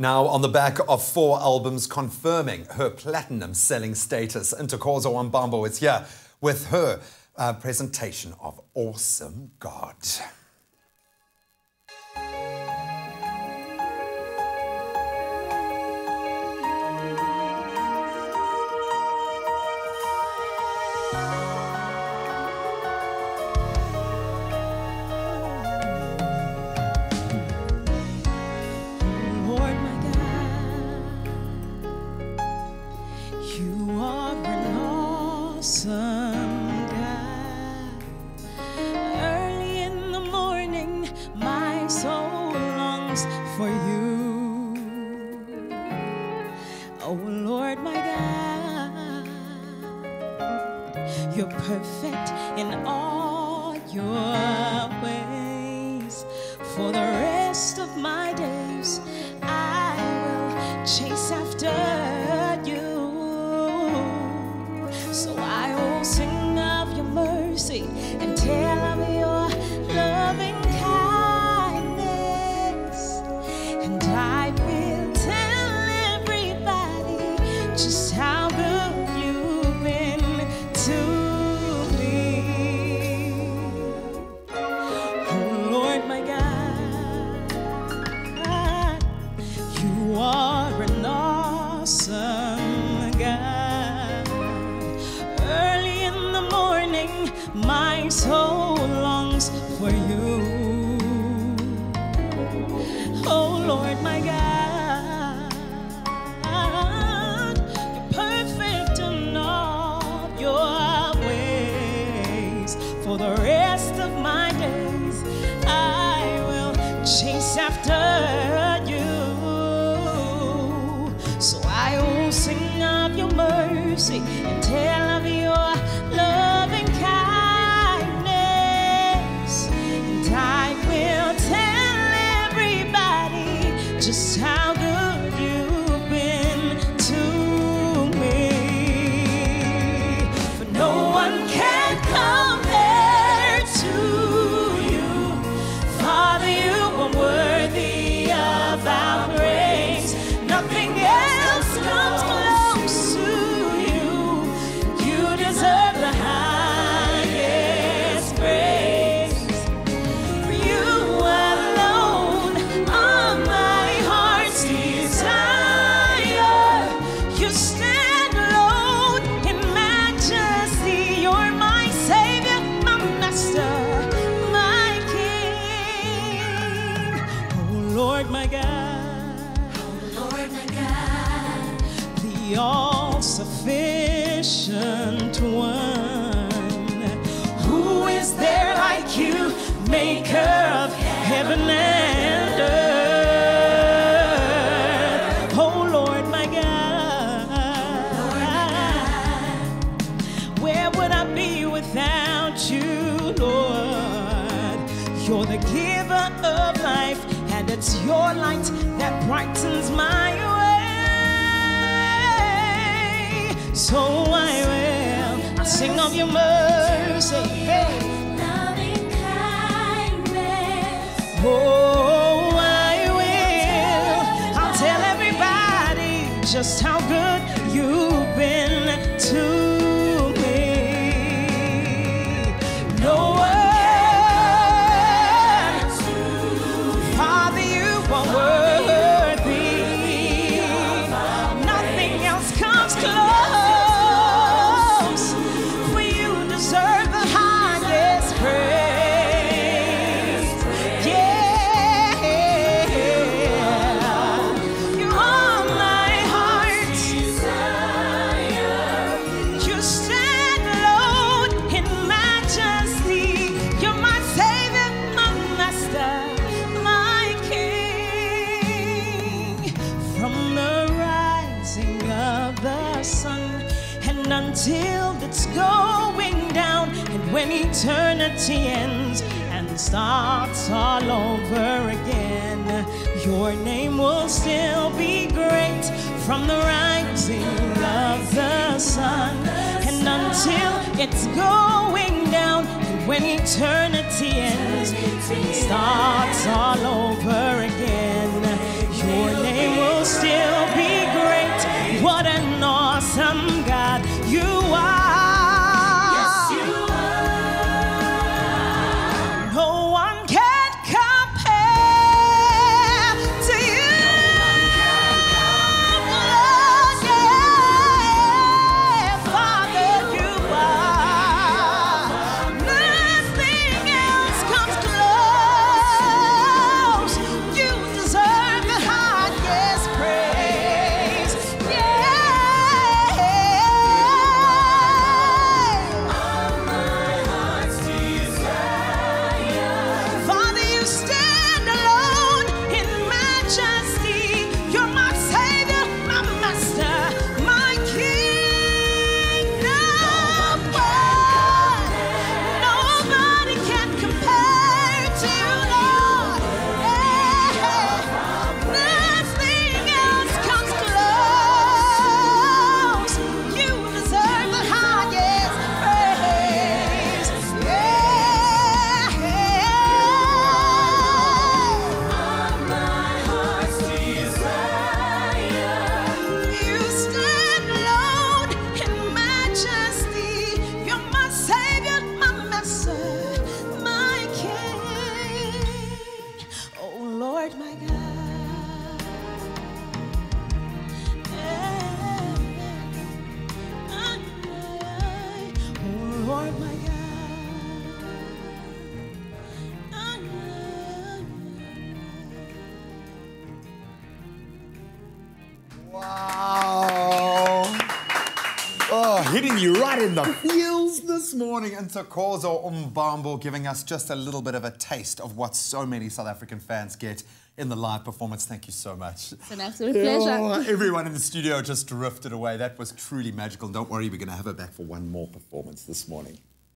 Now, on the back of four albums confirming her platinum selling status, Ntokozo Mbambo is here with her uh, presentation of Awesome God. You're perfect in all your ways. For the rest of my days, I will chase after you. So I will sing of your mercy and tell my soul longs for you. Oh Lord, my God, you're perfect in all your ways. For the rest of my days, I will chase after you. So I will sing of your mercy and tell of your loving heaven and earth? Oh Lord, my God. Where would I be without you, Lord? You're the giver of life, and it's your light that brightens my way. So I will I sing of your mercy. Hey. Oh, I will. I'll tell everybody just how good you've been to until it's going down, and when eternity ends and starts all over again, your name will still be great. From the rising of the sun and until it's going down, and when eternity ends and starts all over hitting you right in the feels this morning. And Ntokozo Mbambo giving us just a little bit of a taste of what so many South African fans get in the live performance. Thank you so much. It's an absolute pleasure. Oh, everyone in the studio just drifted away. That was truly magical. Don't worry, we're going to have her back for one more performance this morning.